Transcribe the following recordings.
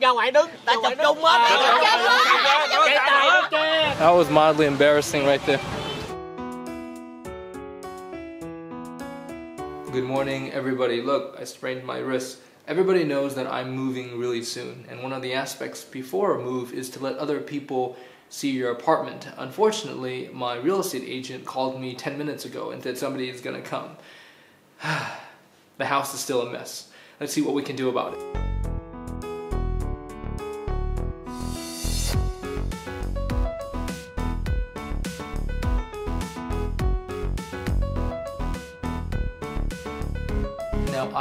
ra ngoài đứng ta chụp chung á nó che That was mildly embarrassing right there. Good morning, everybody. Look, I sprained my wrist. Everybody knows that I'm moving really soon, and one of the aspects before a move is to let other people see your apartment. Unfortunately, my real estate agent called me 10 minutes ago and said somebody is gonna come. the house is still a mess. Let's see what we can do about it.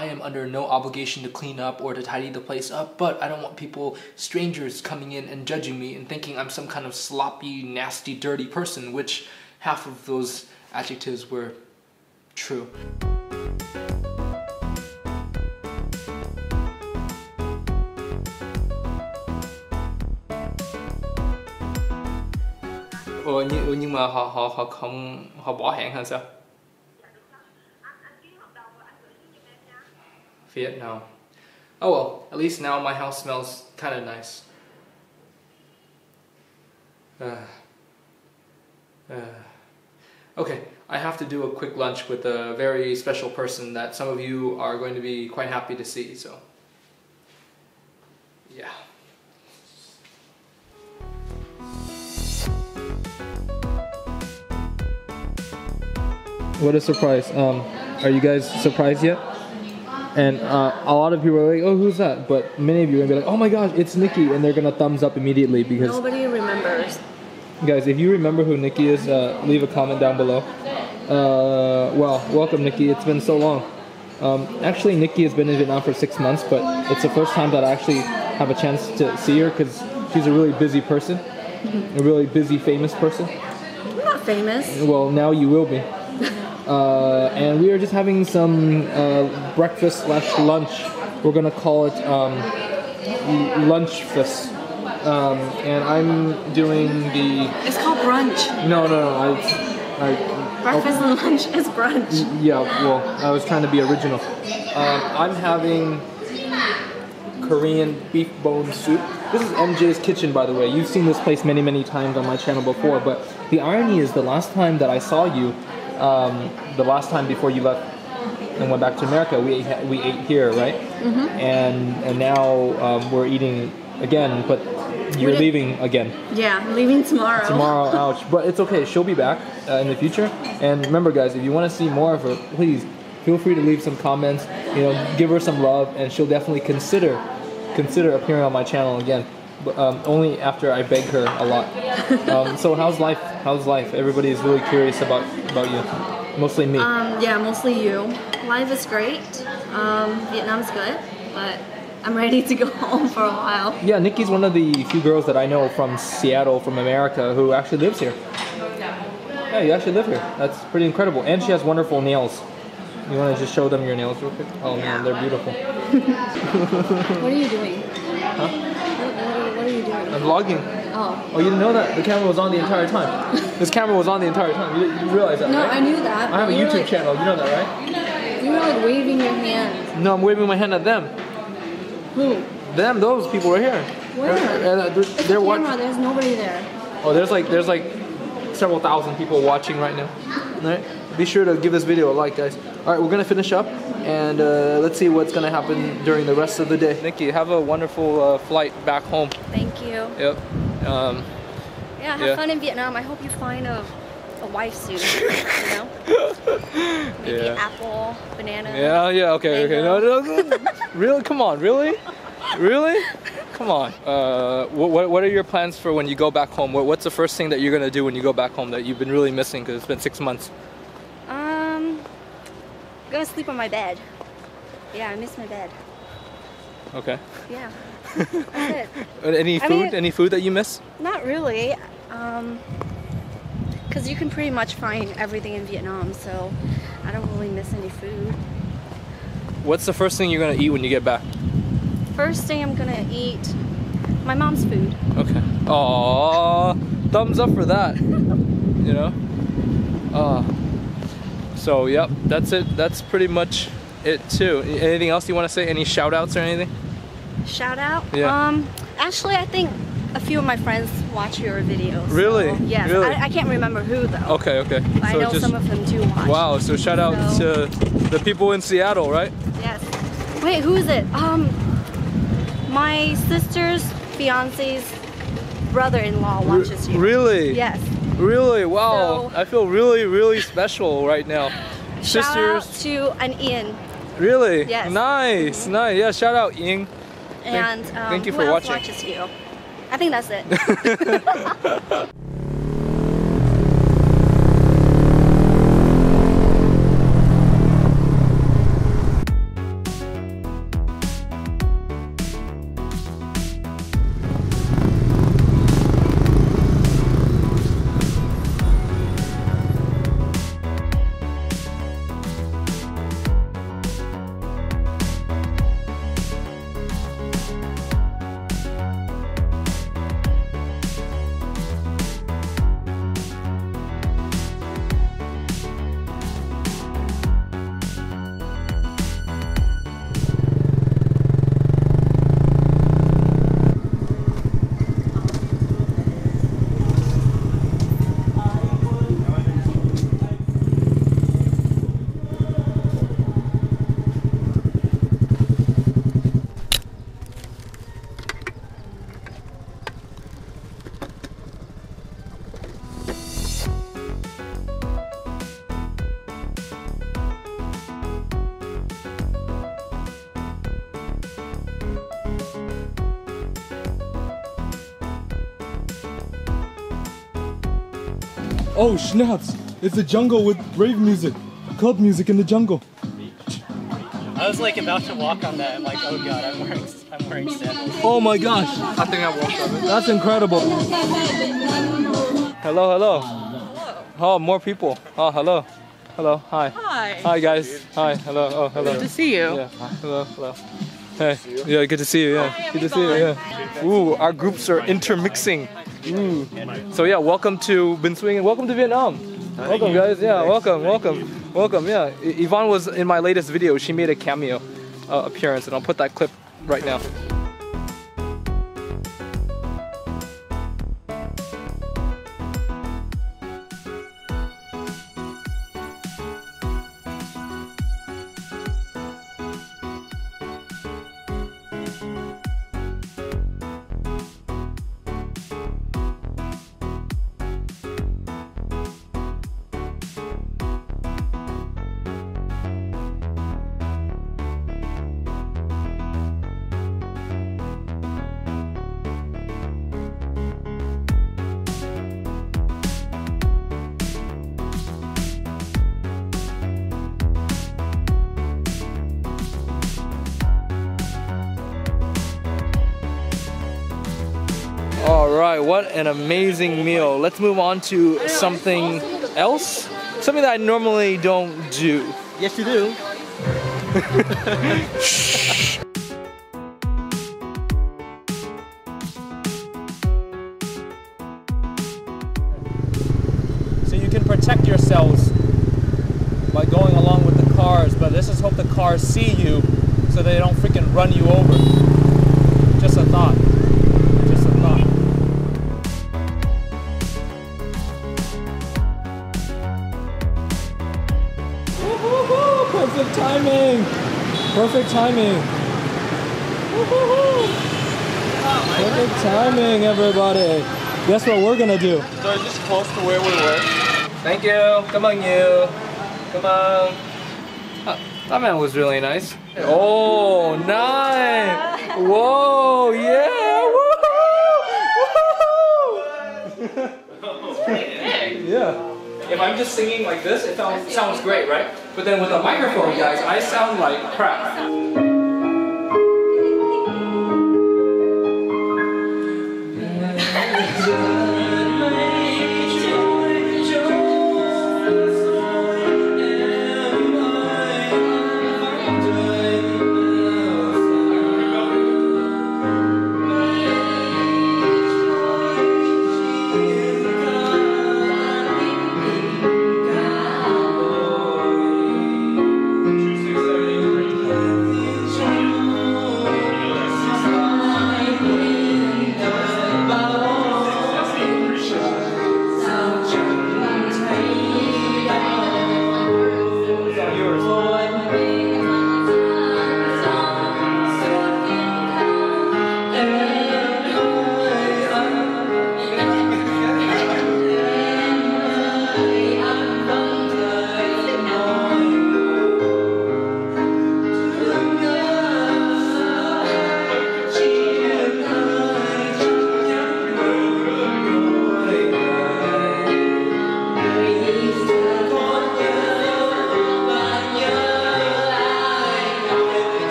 I am under no obligation to clean up or to tidy the place up, but I don't want people, strangers, coming in and judging me and thinking I'm some kind of sloppy, nasty, dirty person, which half of those adjectives were true. Nhưng, nhưng mà họ họ họ không họ bỏ hẹn hay sao? Vietnam. Oh well, at least now my house smells kind of nice. Uh, uh, okay, I have to do a quick lunch with a very special person that some of you are going to be quite happy to see, so. Yeah. What a surprise. Um, are you guys surprised yet? And uh, a lot of people are like, oh, who's that? But many of you are gonna be like, oh my gosh, it's Nikki, and they're gonna thumbs up immediately because, Nobody remembers. guys, if you remember who Nikki is, uh, leave a comment down below. Uh, well, welcome, Nikki. It's been so long. Um, actually, Nikki has been in Vietnam for six months, but it's the first time that I actually have a chance to see her because she's a really busy person, a really busy, famous person. I'm not famous. Well, now you will be. Uh, and we are just having some uh, breakfast slash lunch. We're gonna call it um, lunch fest. Um, and I'm doing the It's called brunch. no no no I, I Breakfast and lunch is brunch. yeah well I was trying to be original. Um, I'm having Korean beef bone soup. This is MJ's kitchen, by the way. You've seen this place many, many times on my channel before. But the irony is, the last time that I saw you, um, the last time before you left and went back to America, we ate, we ate here, right? Mm-hmm. And and now um, we're eating again, but you're leaving again Yeah, I'm leaving tomorrow. tomorrow. ouch! But it's okay. She'll be back uh, in the future. And remember, guys, if you want to see more of her, please feel free to leave some comments. You know, give her some love, and she'll definitely consider consider appearing on my channel again. But um, only after I beg her a lot. Um, so how's life? How's life? Everybody is really curious about about you. Mostly me. Um, yeah, mostly you. Life is great. Um, Vietnam's good, but I'm ready to go home for a while. yeah, Nikki's one of the few girls that I know from Seattle, from America, who actually lives here. Yeah, you actually live here. That's pretty incredible. And she has wonderful nails. You want to just show them your nails real quick? Oh man, they're beautiful. What are you doing? Huh? What, what, what are you doing? I'm vlogging. Oh. Oh, you didn't know that? The camera was on the entire time. this camera was on the entire time. You, you realize that, No, right? I knew that. I have a you were YouTube like- channel. You know that, right? You were like waving your hand. No, I'm waving my hand at them. Who? Them, those people right here. Where? Uh, they're, they're a what? camera. There's nobody there. Oh, there's like there's like several thousand people watching right now. All right. Be sure to give this video a like, guys. All right, we're gonna finish up, and uh, let's see what's gonna happen during the rest of the day. Nikki, have a wonderful uh, flight back home. Thank you. Yep. Um, Yeah, have Yeah. fun in Vietnam. I hope you find a, a wife soon. you know? Maybe Yeah. apple, banana. Yeah, yeah, okay, okay. No, no, no. really? Come on, really? Really? Come on. Uh, what, what, are your plans for when you go back home? What, what's the first thing that you're gonna do when you go back home that you've been really missing because it's been six months? Um, I'm gonna sleep on my bed. Yeah, I miss my bed. Okay. Yeah, Any I food? mean- Any food that you miss? Not really. Um, cause you can pretty much find everything in Vietnam, so I don't really miss any food. What's the first thing you're gonna eat when you get back? First thing I'm gonna eat my mom's food. Okay. Aww, thumbs up for that. You know. Uh. So yep, that's it. That's pretty much it too. Anything else you want to say? Any shout outs or anything? Shout out. Yeah. Um, actually, I think a few of my friends watch your videos. so- Really? Yes. Really? I, I can't remember who though. Okay, okay. But I know some of them do watch. Wow, so shout out So- to the people in Seattle, right? Yes. Wait, who is it? Um, my sister's fiance's brother-in-law watches you. Really? Yes. Really? Wow. So- I feel really, really special right now. Shout out Sisters. to an Ian Really? Yes. Nice, nice. Yeah, shout out Ying. And um, thank you for watching. watches you? I think that's it. Oh snaps! It's a jungle with rave music, club music in the jungle. I was like about to walk on that. I'm like, oh god, I'm wearing I'm wearing sandals. Oh my gosh, I think I walked on it. that's incredible. Hello, hello. Oh, more people. Oh, hello. Hello, hi. Hi. Hi, guys. Hi, hello. Oh, hello. Good to see you. Yeah, hello, hello. Hey, yeah, good to see you. Yeah, good to see you. Yeah. Ooh, our groups are intermixing. Ooh. So yeah, welcome to Binh Xuyen and welcome to Vietnam. Welcome, guys. Yeah, welcome, welcome, welcome. Yeah, Yvonne was in my latest video. She made a cameo uh, appearance, and I'll put that clip right now. Right, what an amazing meal. Let's move on to something else. Something that I normally don't do. Yes, you do. So you can protect yourselves by going along with the cars, but let's just hope the cars see you so they don't freaking run you over. Perfect timing! Perfect timing! Woo-hoo-hoo! Perfect timing, everybody! Guess what we're gonna do? So is this close to where we were? Thank you. Come on, you. Come on. Ah, that man was really nice. Oh, nice. Whoa, yeah. Woohoo! yeah. If I'm just singing like this, it sounds, sounds great, right? But then with a microphone, guys, I sound like crap.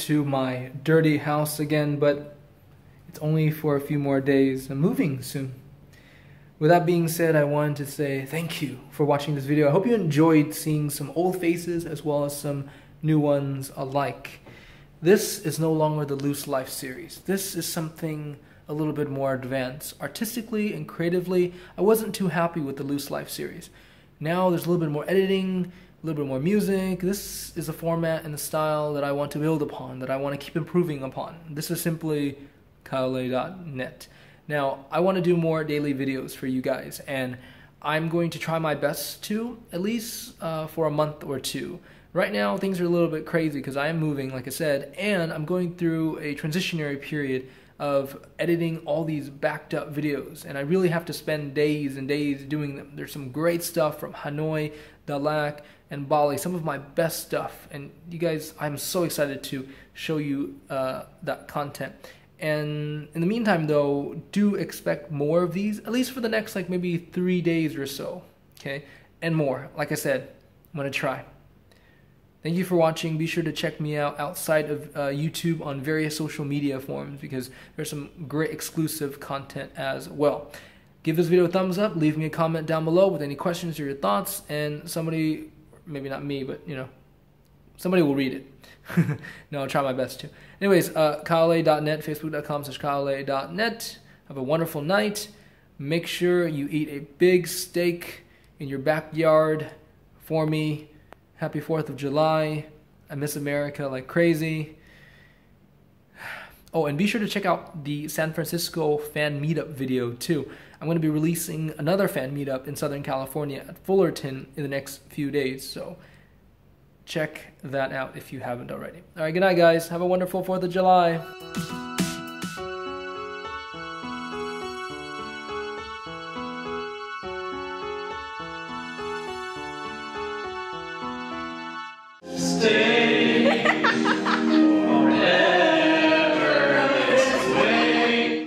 Home to my dirty house again, but it's only for a few more days. I'm moving soon. With that being said, I wanted to say thank you for watching this video. I hope you enjoyed seeing some old faces as well as some new ones alike. This is no longer the Loose Life series. This is something a little bit more advanced. Artistically and creatively, I wasn't too happy with the Loose Life series. Now there's a little bit more editing, a little bit more music. This is a format and a style that I want to build upon, that I want to keep improving upon. This is simply KyleLe.net. Now, I want to do more daily videos for you guys, and I'm going to try my best to, at least uh, for a month or two. Right now, things are a little bit crazy because I am moving, like I said, and I'm going through a transitionary period of editing all these backed up videos and I really have to spend days and days doing them. There's some great stuff from Hanoi, Dalat, and Bali, some of my best stuff. And you guys, I'm so excited to show you uh, that content. And in the meantime, though, do expect more of these, at least for the next like maybe three days or so. Okay, and more. Like I said, I'm gonna try. Thank you for watching. Be sure to check me out outside of uh, YouTube on various social media forms because there's some great exclusive content as well. Give this video a thumbs up, leave me a comment down below with any questions or your thoughts, and somebody, maybe not me, but you know, somebody will read it. no, I'll try my best to. Anyways, uh, KyleLe.net, facebook.com slash KyleLe.net. Have a wonderful night. Make sure you eat a big steak in your backyard for me Happy 4th of July. I miss America like crazy. Oh, and be sure to check out the San Francisco fan meetup video too. I'm going to be releasing another fan meetup in Southern California at Fullerton in the next few days. So check that out if you haven't already. All right, good night, guys. Have a wonderful 4th of July.